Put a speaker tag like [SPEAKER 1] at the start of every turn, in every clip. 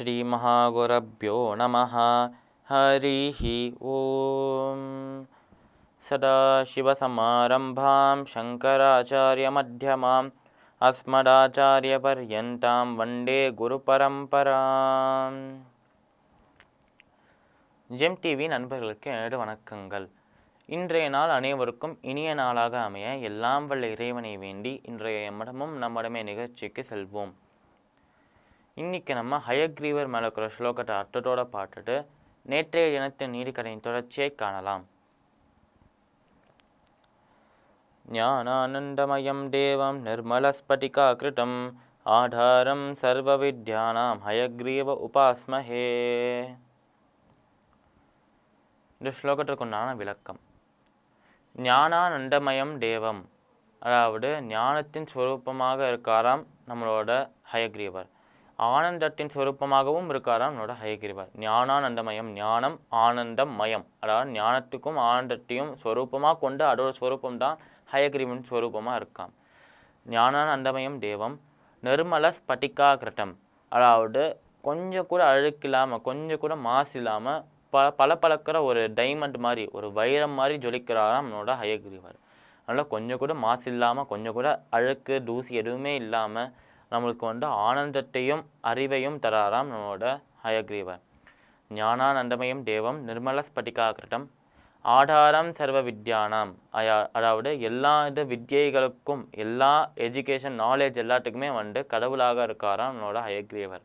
[SPEAKER 1] श्रीमहागुरभ्यो नमः हरिः ॐ सदाशिवसमारम्भां शङ्कराचार्यमध्यमाम् अस्मदाचार्यपर्यन्तां वन्दे குருபரம்பராம் ஜெம் டிவி நண்பர்களுக்கு எனது வணக்கங்கள் இன்றைய நாள் அனைவருக்கும் இனிய நாளாக அமைய எல்லாம் வல்ல இறைவனை வேண்டி இன்றைய மடமும் நம்மடமே நிகழ்ச்சிக்கு செல்வோம் இன்றைக்கி நம்ம ஹயக்ரீவர் மேலே இருக்கிற ஸ்லோகத்தை அர்த்தத்தோட பார்த்துட்டு நேற்றைய தினத்தின் நீடிக்கடையின் தொடர்ச்சியை காணலாம். ஞானானந்தமயம் தேவம் நிர்மலஸ்பட்டிகாகிருதம் ஆதாரம் சர்வவித்யானாம் ஹயக்ரீவ உபாஸ்மஹே. இந்த ஸ்லோகத்திற்குண்டான விளக்கம். ஞானானந்தமயம் தேவம். அதாவது ஞானத்தின் ஸ்வரூபமாக இருக்காராம் நம்மளோட ஹயக்ரீவர். ஆனந்தத்தின் சொரூபமாகவும் இருக்காராம் நம்மளோட ஹயகிரிவர். ஞானானந்தமயம் ஞானம் ஆனந்தம் மயம் அதாவது ஞானத்துக்கும் ஆனந்தத்தையும் ஸ்வரூபமாக கொண்டு அதோட ஸ்வரூபம் தான் ஹயகிரிவன் ஸ்வரூபமாக இருக்காம். ஞானானந்தமயம் தேவம் நிர்மல ஸ்பட்டிகா கிரட்டம் அதாவது கொஞ்சம் கூட அழுக்கில்லாமல் கொஞ்சம் கூட மாசு இல்லாமல் ப பளபளக்கிற ஒரு டைமண்ட் மாதிரி ஒரு வைரம் மாதிரி ஜொலிக்கிறாராம் நம்மளோட ஹயகிரிவர். அதனால் கொஞ்சம் கூட மாசு இல்லாமல் கொஞ்சம் கூட அழுக்கு தூசி எதுவுமே இல்லாமல் நம்மளுக்கு வந்து ஆனந்தத்தையும் அறிவையும் தராராம் நம்மளோட ஹயக்ரீவர். ஞானானந்தமயம் தேவம் நிர்மல ஸ்பட்டிகாகிருட்டம் ஆதாரம் சர்வ வித்யானாம். அயா அதாவது எல்லா இது வித்தியைகளுக்கும் எல்லா எஜுகேஷன் நாலேஜ் எல்லாத்துக்குமே வந்து கடவுளாக இருக்காராம் நம்மளோட ஹயக்ரீவர்.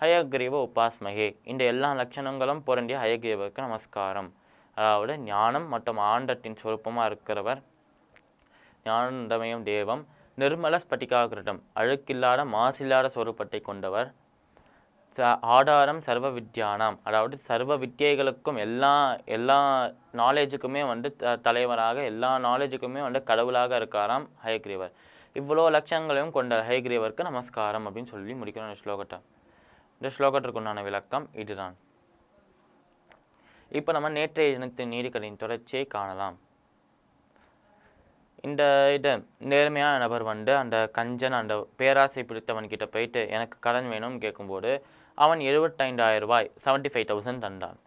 [SPEAKER 1] ஹயக்ரீவ உபாஸ்மகே. இந்த எல்லா லட்சணங்களும் பொருந்திய ஹயக்ரீவருக்கு நமஸ்காரம். அதாவது ஞானம் மற்றும் ஆண்டத்தின் சொருப்பமாக இருக்கிறவர். ஞானந்தமயம் தேவம் நிர்மல ஸ்பட்டிகாகிருடம் அழுக்கில்லாத மாசில்லாத சொரூபத்தை கொண்டவர். ச ஆதாரம் சர்வ வித்யானாம் அதாவது சர்வ வித்தியைகளுக்கும் எல்லா எல்லா நாலேஜுக்குமே வந்து த தலைவராக எல்லா நாலேஜுக்குமே வந்து கடவுளாக இருக்காராம் ஹயக்ரீவர். இவ்வளோ லட்சங்களையும் கொண்ட ஹயக்ரீவருக்கு நமஸ்காரம் அப்படின்னு சொல்லி முடிக்கிறோம் இந்த ஸ்லோகத்தை. இந்த ஸ்லோகத்திற்கு உண்டான விளக்கம் இதுதான். இப்போ நம்ம நேற்றைய தினத்தின் நீதிக்கதையின் தொடர்ச்சியை காணலாம். இந்த இது நேர்மையான நபர் வந்து அந்த கஞ்சன் அந்த பேராசை பிடித்தவன்கிட்ட போயிட்டு எனக்கு கடன் வேணும்னு கேட்கும்போது அவன் எழுபத்தைந்தாயிரம் ரூபாய் செவன்ட்டி ஃபைவ் தௌசண்ட் தந்தான்.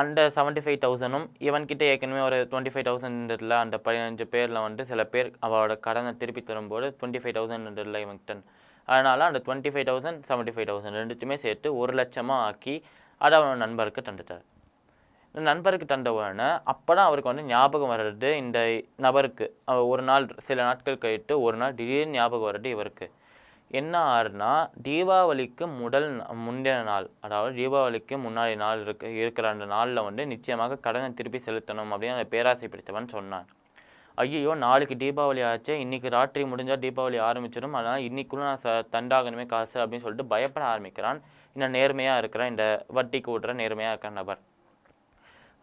[SPEAKER 1] அந்த செவன்ட்டி ஃபைவ் தௌசண்டும் இவன்கிட்ட ஏற்கனவே ஒரு டுவெண்ட்டி ஃபைவ் தௌசண்ட்ல அந்த பதினஞ்சு பேரில் வந்து சில பேர் அவளோட கடனை திருப்பி தரும்போது டுவெண்ட்டி ஃபைவ் தௌசண்ட் இல்லை இவன்கிட்ட அதனால் அந்த twenty five thousand seventy five thousand ரெண்டுத்தையுமே சேர்த்து ஒரு லட்சமாக ஆக்கி அதை அவன் நண்பருக்கு தந்துட்டார். நண்பருக்கு தந்த உடனே அப்போ தான் அவருக்கு வந்து ஞாபகம் வர்றது இந்த நபருக்கு. ஒரு நாள் சில நாட்கள் கழித்து ஒரு நாள் திடீர்னு ஞாபகம் வர்றது இவருக்கு. என்ன ஆறுனா தீபாவளிக்கு முதல் முந்தின நாள் அதாவது தீபாவளிக்கு முன்னாடி நாள் இருக்கு இருக்கிற அந்த நாளில் வந்து நிச்சயமாக கடனை திருப்பி செலுத்தணும் அப்படின்னு அந்த பேராசை பிடித்தவன் சொன்னான். ஐயோ நாளைக்கு தீபாவளி ஆச்சு இன்றைக்கி ராத்திரி முடிஞ்சால் தீபாவளி ஆரம்பிச்சிடும் அதனால் இன்றைக்குள்ள நான் ச தண்டாகணுமே காசு அப்படின்னு சொல்லிட்டு பயப்பட ஆரம்பிக்கிறான். இன்னும் நேர்மையாக இருக்கிறான் இந்த வட்டிக்கு விடுற நேர்மையாக இருக்கிற நபர்.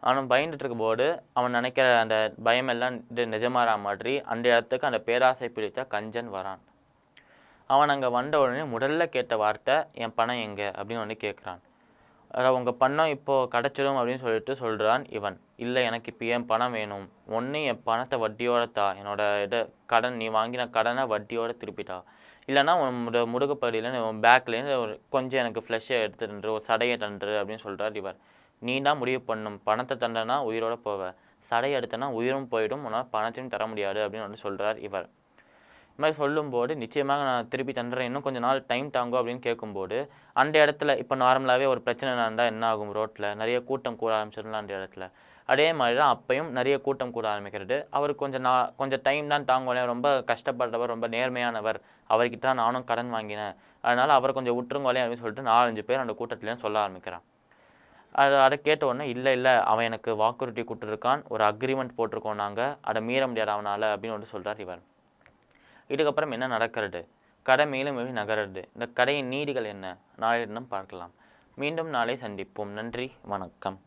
[SPEAKER 1] அவன் பயந்துட்டு இருக்கும்போது அவன் நினைக்கிற அந்த பயமெல்லாம் இது நிஜமாற மாதிரி அந்த இடத்துக்கு அந்த பேராசை பிடித்த கஞ்சன் வரான். அவன் அங்கே வந்த உடனே முதல்ல கேட்ட வார்த்தை என் பணம் எங்கே? அப்படின்னு ஒன்று கேட்குறான் அதாவது உங்கள் பணம் இப்போது கிடச்சிடும் அப்படின்னு சொல்லிட்டு சொல்கிறான் இவன். இல்லை எனக்கு இப்போ என் பணம் வேணும். ஒன்று என் பணத்தை வட்டியோட தா என்னோட இதை கடன் நீ வாங்கின கடனை வட்டியோட திருப்பிட்டா இல்லைனா உன்னோட முடுகப்பகுதியில் உன் பேக்லேருந்து ஒரு கொஞ்சம் எனக்கு ஃப்ளஷ்ஷை எடுத்துட்டு ஒரு சடையை தன்று அப்படின்னு சொல்கிறார் இவர். நீ தான் முடிவு பண்ணும். பணத்தை தண்டனா உயிரோட போவ. சடை எடுத்தனா உயிரும் போயிடும். உன்னால் பணத்தையும் தர முடியாது அப்படின்னு வந்து சொல்கிறார் இவர். இது மாதிரி சொல்லும்போது நிச்சயமாக நான் திருப்பி தந்துடுறேன். இன்னும் கொஞ்சம் நாள் டைம் தாங்கும் அப்படின்னு கேட்கும்போது அந்த இடத்துல இப்போ நார்மலாகவே ஒரு பிரச்சனை நடந்தால் என்ன ஆகும் ரோட்டில் நிறைய கூட்டம் கூட ஆரம்பிச்சிடலாம் அந்த இடத்துல. அதே மாதிரி தான் அப்பையும் நிறைய கூட்டம் கூட ஆரம்பிக்கிறது. அவர் கொஞ்சம் நான் கொஞ்சம் டைம் தான் தாங்குவேன் ரொம்ப கஷ்டப்படுறவர் ரொம்ப நேர்மையானவர். அவர்கிட்ட தான் நானும் கடன் வாங்கினேன். அதனால் அவர் கொஞ்சம் விட்டுருங்கோலே அப்படின்னு சொல்லிட்டு நாலஞ்சு பேர் அந்த கூட்டத்துலேயும் சொல்ல ஆரம்பிக்கிறான். அது அதை கேட்ட உடனே இல்லை இல்லை அவன் எனக்கு வாக்குறுதி கொடுத்துருக்கான். ஒரு அக்ரிமெண்ட் போட்டிருக்கோம் நாங்கள் அதை மீற முடியாது அவனால் அப்படின்னு வந்து சொல்கிறார் இவர். இதுக்கப்புறம் என்ன நடக்கிறது? கடை மேலும் மேலும் நகருது. இந்த கடையின் நீதிகள் என்ன? நாளை தினம் பார்க்கலாம். மீண்டும் நாளை சந்திப்போம். நன்றி. வணக்கம்.